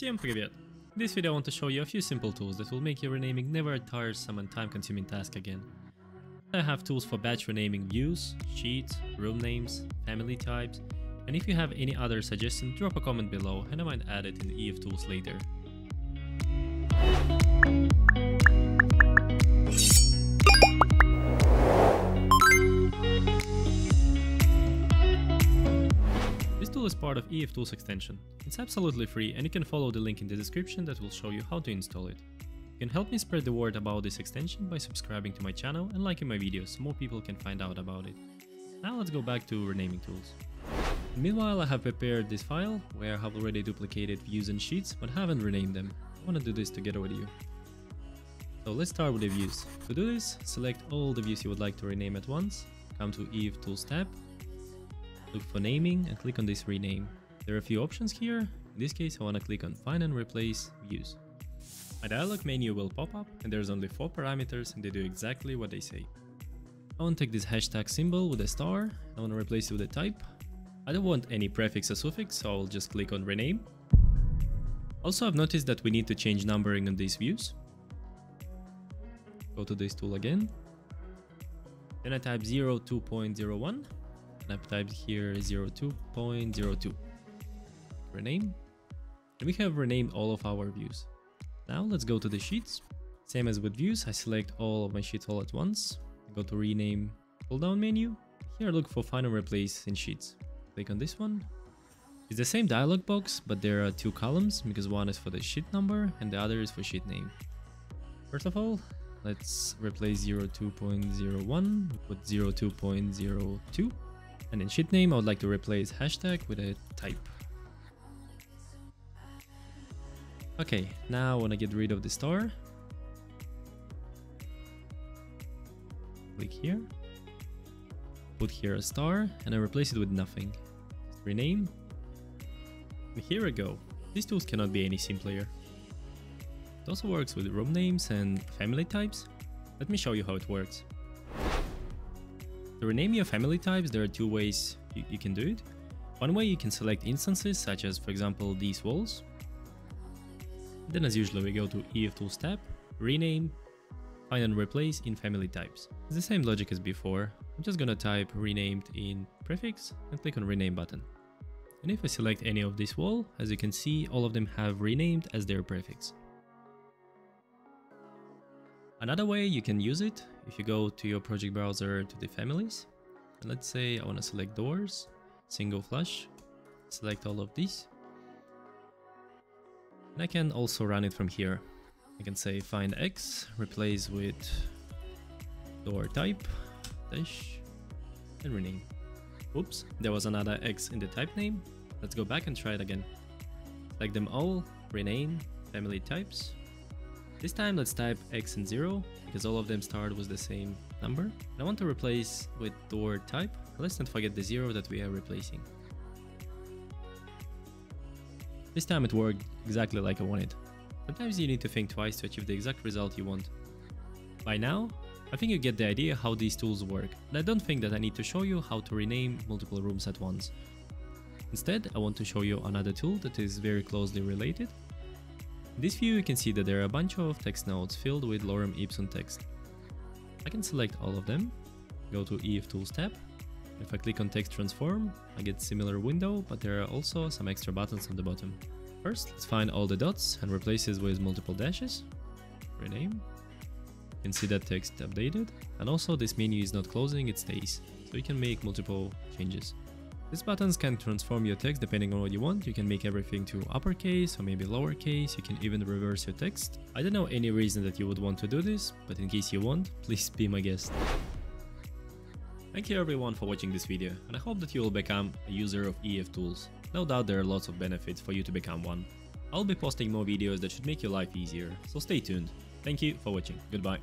Всем привет! In this video I want to show you a few simple tools that will make your renaming never a tiresome and time consuming task again. I have tools for batch renaming views, sheets, room names, family types, and if you have any other suggestion drop a comment below and I might add it in the EF tools later. Tool is part of EF Tools extension. It's absolutely free and you can follow the link in the description that will show you how to install it. You can help me spread the word about this extension by subscribing to my channel and liking my videos so more people can find out about it. Now let's go back to renaming tools. Meanwhile I have prepared this file where I have already duplicated views and sheets but haven't renamed them. I want to do this together with you. So let's start with the views. To do this, select all the views you would like to rename at once, come to EF Tools tab Look for naming and click on this rename. There are a few options here. In this case, I want to click on find and replace views. A dialog menu will pop up and there's only 4 parameters and they do exactly what they say. I want to take this hashtag symbol with a star. I want to replace it with a type. I don't want any prefix or suffix, so I'll just click on rename. Also, I've noticed that we need to change numbering on these views. Go to this tool again. Then I type 02.01 and I've typed here 02.02. Rename. And we have renamed all of our views. Now let's go to the sheets. Same as with views, I select all of my sheets all at once. Go to rename pull down menu. Here look for find and replace in sheets. Click on this one. It's the same dialog box, but there are two columns because one is for the sheet number and the other is for sheet name. First of all, let's replace 02.01 with 02.02 and in sheet name, I would like to replace hashtag with a type. Okay, now I want to get rid of the star. Click here. Put here a star and I replace it with nothing. Just rename. And here we go. These tools cannot be any simpler. It also works with room names and family types. Let me show you how it works. To rename your family types, there are two ways you, you can do it. One way you can select instances, such as, for example, these walls. Then as usual, we go to EF Tools tab, rename, find and replace in family types. It's the same logic as before. I'm just gonna type renamed in prefix and click on rename button. And if I select any of this wall, as you can see, all of them have renamed as their prefix. Another way you can use it, if you go to your project browser to the families, let's say I want to select doors, single flush, select all of these. And I can also run it from here. I can say find X, replace with door type, dash, and rename. Oops, there was another X in the type name. Let's go back and try it again. Select them all, rename, family types, this time let's type x and 0, because all of them start with the same number. I want to replace with the word type. Let's not forget the 0 that we are replacing. This time it worked exactly like I wanted. Sometimes you need to think twice to achieve the exact result you want. By now, I think you get the idea how these tools work, and I don't think that I need to show you how to rename multiple rooms at once. Instead, I want to show you another tool that is very closely related, in this view you can see that there are a bunch of text notes filled with lorem ipsum text. I can select all of them, go to EF Tools tab. If I click on text transform, I get similar window, but there are also some extra buttons on the bottom. First, let's find all the dots and replace it with multiple dashes. Rename. You can see that text updated. And also this menu is not closing, it stays. So you can make multiple changes. These buttons can transform your text depending on what you want. You can make everything to uppercase or maybe lowercase. You can even reverse your text. I don't know any reason that you would want to do this, but in case you want, please be my guest. Thank you everyone for watching this video, and I hope that you will become a user of EF tools. No doubt there are lots of benefits for you to become one. I'll be posting more videos that should make your life easier, so stay tuned. Thank you for watching, goodbye.